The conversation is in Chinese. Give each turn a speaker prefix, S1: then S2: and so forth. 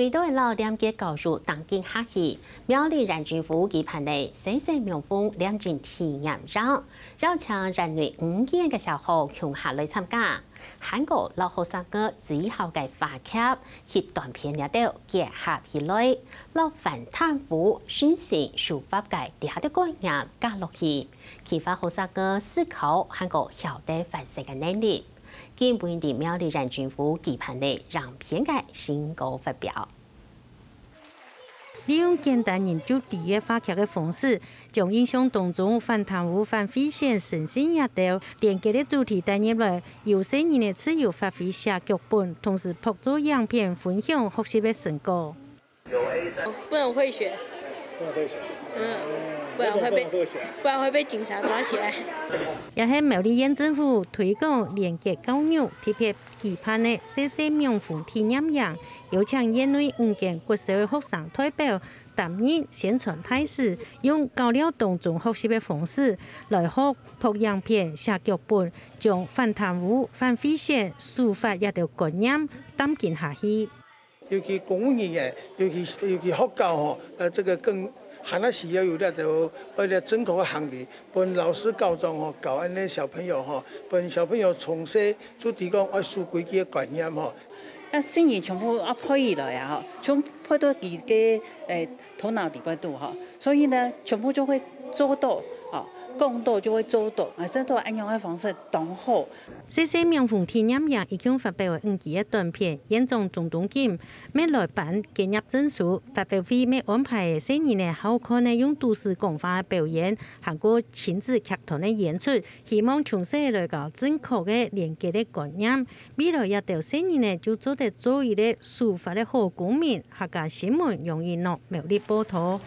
S1: 为到老廉洁教育当今客气，苗栗人政府期盼内新生苗风两件体验让，邀请人类五件嘅小号共下来参加。韩国老学生哥最后嘅发卡，翕短片了到结合起来，老反贪腐、宣誓、受法嘅两啲观念加落去，启发学生哥思考韩国晓得反省嘅能力。基本地苗栗人政府期盼内让片改新高发表。
S2: 利用简单研究第一发卡的方式，将印象当中反贪污、反危险、诚信压倒连接的主题带入来，由新人的自由发挥写剧本，同时拍做样片分享学习的成果。
S3: 不能会选，
S4: 不能会选，
S3: 嗯，不然会被不然会被警察抓起来。
S2: 也是苗栗县政府推广廉洁教育，特别期盼的谢谢苗福体验营，邀请业内五间国小的学生代表担任宣传大使，用教了当中学习的方式来学拍样片、写剧本，将反贪污、反危险、司法一条观念担进下去。
S5: 尤其公务人员，尤其尤其学校吼，呃，这个更还那需要有那条或者正确的行为，帮老师告状吼，教安尼小朋友吼，帮小朋友从小就提供爱守规矩的观念吼。
S6: 啊，新人全部啊配了呀哈，全配到自己诶头脑里边度哈，所以呢，全部就会做到。哦，共度就会做到，啊，这都按样的方式当好。
S2: 谢谢苗凤体验营已经发表五期的短片，演中总东金，每来办建入证书，发表会每安排新年的好看的用都市广话的表演，韩国亲子剧团的演出，希望从细来搞正确的连接的观念。未来一到新年呢，就做得做一个书法的好公民，客家新闻容易拿苗栗报道。